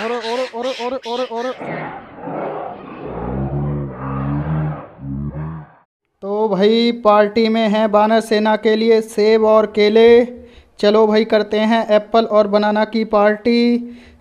और और और और और और तो भाई, पार्टी में है बानर सेना के लिए, सेब और केले। चलो भाई, करते हैं एप्पल और बनाना की पार्टी।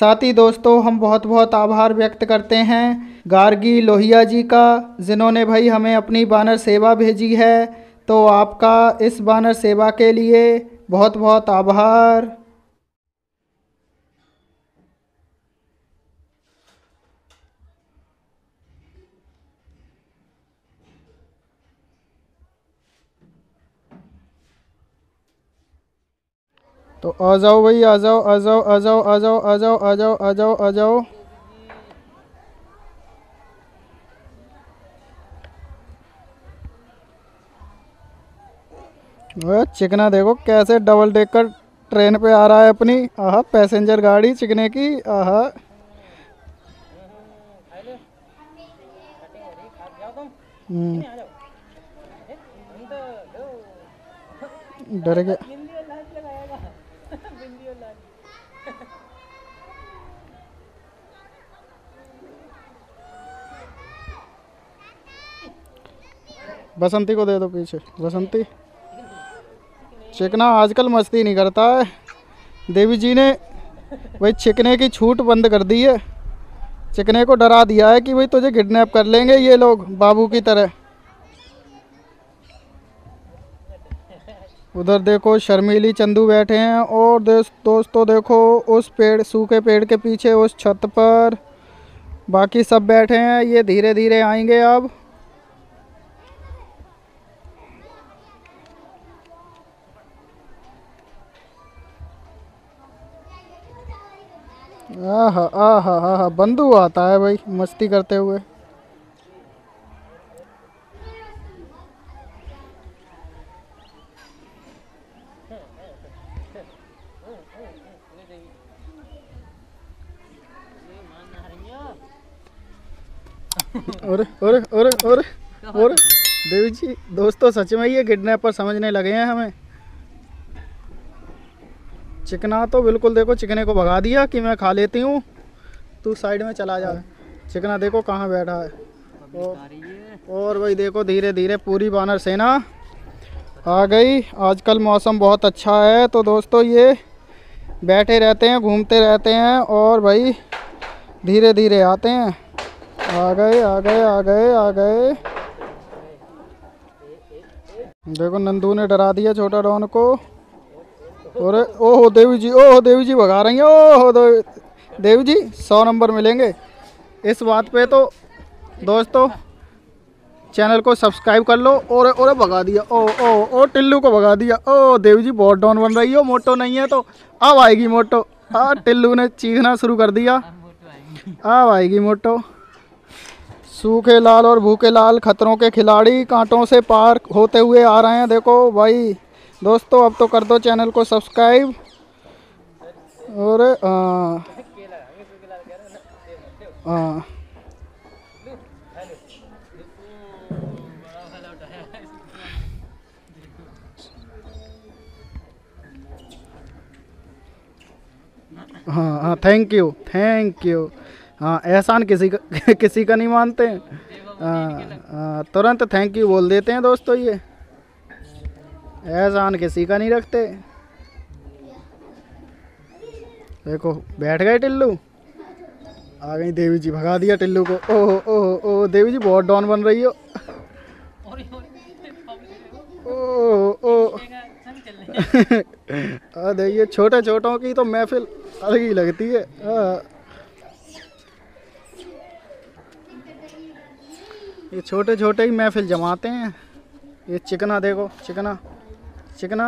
साथ ही दोस्तों, हम बहुत बहुत आभार व्यक्त करते हैं गार्गी लोहिया जी का, जिन्होंने भाई हमें अपनी बानर सेवा भेजी है। तो आपका इस बानर सेवा के लिए बहुत बहुत आभार। तो आ जाओ भाई आ जाओ आ जाओ आ जाओ आ जाओ आ जाओ आ जाओ आ जाओ आ जाओ। चिकना देखो कैसे डबल डेकर ट्रेन पे आ रहा है अपनी। आह पैसेंजर गाड़ी चिकने की आहा। हम्म, डर गया। बसंती को दे दो पीछे। बसंती। चिकना आजकल मस्ती नहीं करता है। देवी जी ने भाई चिकने की छूट बंद कर दी है। चिकने को डरा दिया है कि भाई तुझे किडनैप कर लेंगे ये लोग बाबू की तरह। उधर देखो शर्मीली चंदू बैठे हैं और दोस्त देखो उस पेड़, सूखे पेड़ के पीछे उस छत पर। बाकी सब बैठे हैं, ये धीरे धीरे आएँगे अब। आहा आहा आहा बंधु आता है भाई मस्ती करते हुए। अरे अरे अरे अरे अरे देवी जी दोस्तों सच में ये किडनैपर समझने लगे हैं हमें। चिकना तो बिल्कुल देखो चिकने को भगा दिया कि मैं खा लेती हूँ। तू साइड में चला जा। चिकना देखो कहाँ बैठा है। और, भाई देखो धीरे धीरे पूरी बानर सेना आ गई। आजकल मौसम बहुत अच्छा है। तो दोस्तों ये बैठे रहते हैं घूमते रहते हैं और भाई धीरे धीरे आते हैं। आ गए आ गए आ गए आ गए। देखो नंदू ने डरा दिया छोटा डॉन को। और ओहो देवी जी ओहो देवी जी भगा रही हैं, ओहो देवी जी सौ नंबर मिलेंगे। इस बात पे तो दोस्तों, चैनल को सब्सक्राइब कर लो और और भगा दिया, ओ ओ ओ, टिल्लू को भगा दिया। ओ देवी जी बहुत डाउन बन रही हो, मोटो नहीं है तो अब आएगी मोटो। हाँ टिल्लू ने चीखना शुरू कर दिया। अब आएगी मोटो। सूखे लाल और भूखे लाल खतरों के खिलाड़ी कांटों से पार होते हुए आ रहे हैं, देखो भाई। दोस्तों अब तो कर दो चैनल को सब्सक्राइब। और हाँ हाँ थैंक यू थैंक यू हाँ एहसान किसी का किसी का नहीं मानते। हैं हाँ हाँ, तुरंत थैंक यू बोल देते हैं दोस्तों ये। एहसान किसी का नहीं रखते। देखो बैठ गए टिल्लू। आ गई देवी जी भगा दिया टिल्लू को। ओह ओह ओह देवी जी बहुत डॉन बन रही हो। ओह ओह। अरे ये छोटे छोटों की तो महफिल अलग ही लगती हाँ। ये छोटे छोटे ही महफिल जमाते हैं। ये चिकना देखो चिकना। चिकना।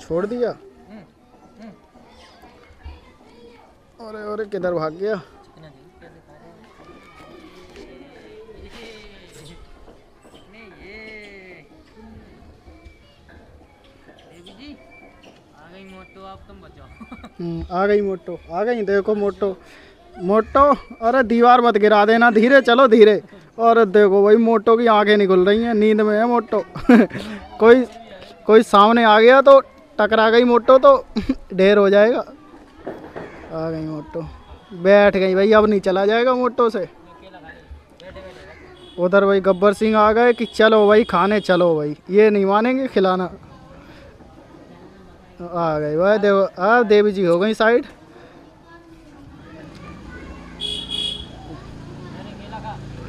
छोड़ दिया। अरे अरे किधर भाग गया? हम्म, आ गई मोटो आ गई देखो मोटो। मोटो, अरे दीवार मत गिरा देना, धीरे चलो धीरे। और देखो भाई, मोटो की आँखें निकल रही हैं, नींद में है मोटो। कोई कोई सामने आ गया तो टकरा गई मोटो तो ढेर हो जाएगा। आ गई मोटो। बैठ गई भाई, अब नहीं चला जाएगा मोटो से। उधर भाई, गब्बर सिंह आ गए कि चलो भाई, खाने चलो भाई। ये नहीं मानेंगे, खिलाना। आ गए भाई देव आ देवी जी हो गई साइड।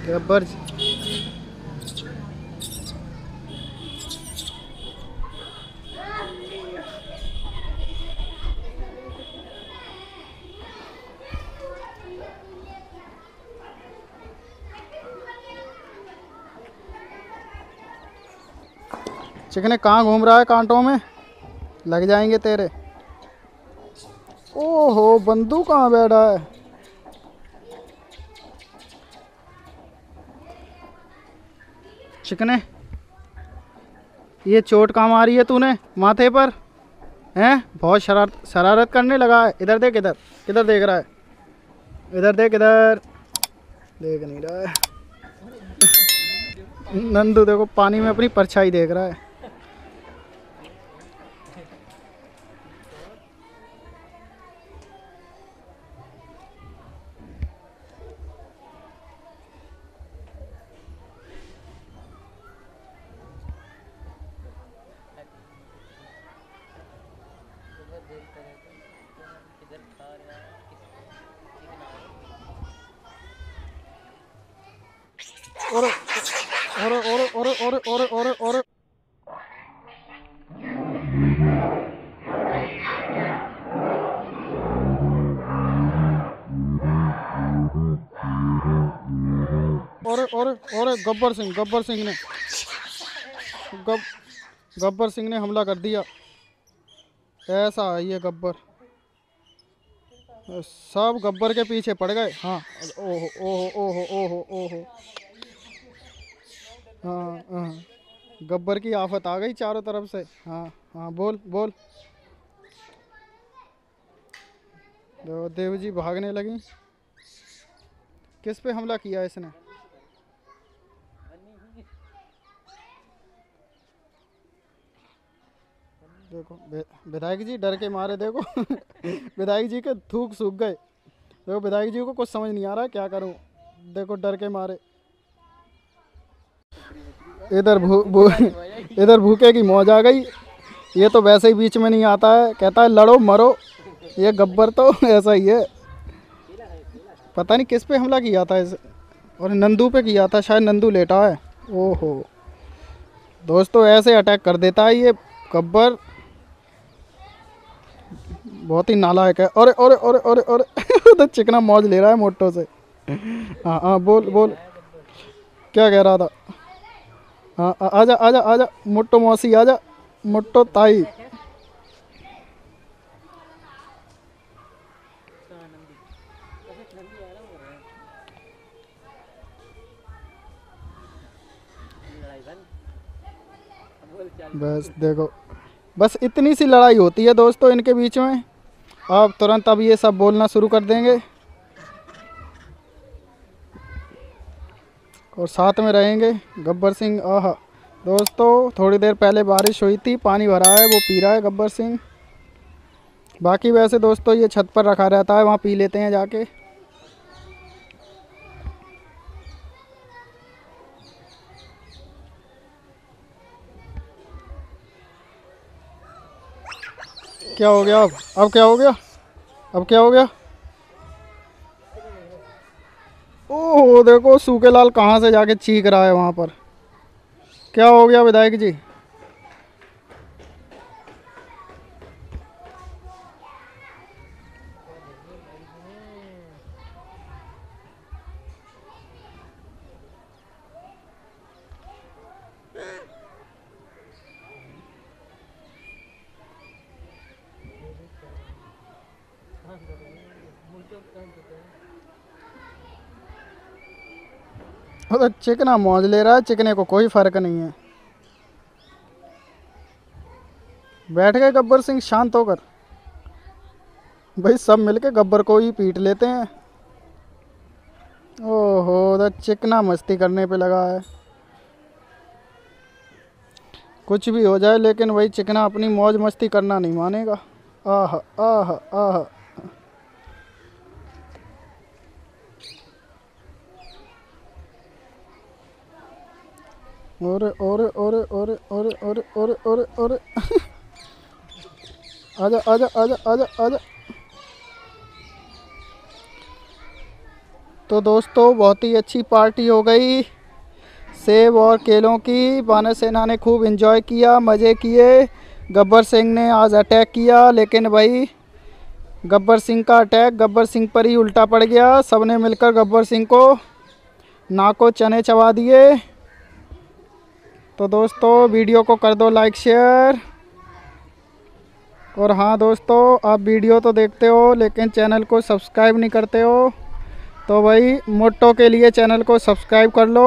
गब्बर चिकने कहाँ घूम रहा है कांटों में? लग जाएँगे तेरे। ओहो बंदू कहाँ बैठा है? चिकने। ये चोट काम आ रही है तूने माथे पर? हैं? बहुत शरारत शरारत करने लगा है। इधर देख, इधर। किधर देख रहा है? इधर देख इधर। देख नहीं रहा है। नंदू, देखो, पानी में अपनी परछाई देख रहा है। और गब्बर सिंह गब्बर सिंह ने गब गब्बर सिंह ने हमला कर दिया। ऐसा है ये गब्बर। सब गब्बर के पीछे पड़ गए। हाँ। ओहो ओहो ओहो ओहो ओहो। हाँ हाँ। गब्बर की आफत आ गई चारों तरफ़ से। हाँ हाँ बोल बोल। देव जी भागने लगी। किस पे हमला किया इसने? देखो विधायक जी डर के मारे देखो। विधायक जी के थूक सूख गए। देखो विधायक जी को कुछ समझ नहीं आ रहा क्या करूँ? देखो डर के मारे। इधर भू, भू इधर भूखे की मौज आ गई। ये तो वैसे ही बीच में नहीं आता है। कहता है लड़ो मरो। ये गब्बर तो ऐसा ही है। पता नहीं किस पे हमला किया था इस और नंदू पे किया था। शायद नंदू लेटा है। ओहो। दोस्तों ऐसे अटैक कर देता है ये गब्बर। बहुत ही नालायक है। और और और और और तो चिकना मौज ले रहा है मोटो से। हाँ हाँ बोल बोल। क्या कह रहा था? हाँ आ- आजा आजा आजा, मोटो मौसी, आजा, मोटो ताई। बस देखो, बस इतनी सी लड़ाई होती है दोस्तों इनके बीच में? अब तुरंत अब ये सब बोलना शुरू कर देंगे। और साथ में रहेंगे गब्बर सिंह। आह, दोस्तों, थोड़ी देर पहले बारिश हुई थी, पानी भरा है, वो पी रहा है गब्बर सिंह। बाकी वैसे दोस्तों, ये छत पर रखा रहता है, वहाँ पी लेते हैं जाके। क्या हो गया अब? अब क्या हो गया? अब क्या हो गया? ओह, देखो, सूखे लाल कहाँ से जाके चीख रहा है वहाँ पर। क्या हो गया विधायक जी? तो चिकना मौज ले रहा है, चिकने को कोई फ़र्क नहीं है। बैठ गए गब्बर सिंह शांत होकर। भाई सब मिलके गब्बर को ही पीट लेते हैं। ओहो तो चिकना मस्ती करने पे लगा है। कुछ भी हो जाए, लेकिन वही चिकना अपनी मौज मस्ती करना नहीं मानेगा। आह आह आह। और और और और और और और और और। आजा आजा आजा आजा आजा। तो दोस्तों, बहुत ही अच्छी पार्टी हो गई। सेब और केलों की। बानर सेना ने खूब इन्जॉय किया, मज़े किए। गब्बर सिंह ने आज अटैक किया, लेकिन भाई, गब्बर सिंह का अटैक गब्बर सिंह पर ही उल्टा पड़ गया। सबने मिलकर गब्बर सिंह को नाको चने चबा दिए। तो दोस्तों, वीडियो को कर दो लाइक शेयर और हाँ दोस्तों, आप वीडियो तो देखते हो, लेकिन चैनल को सब्सक्राइब नहीं करते हो तो भाई मोटो के लिए चैनल को सब्सक्राइब कर लो।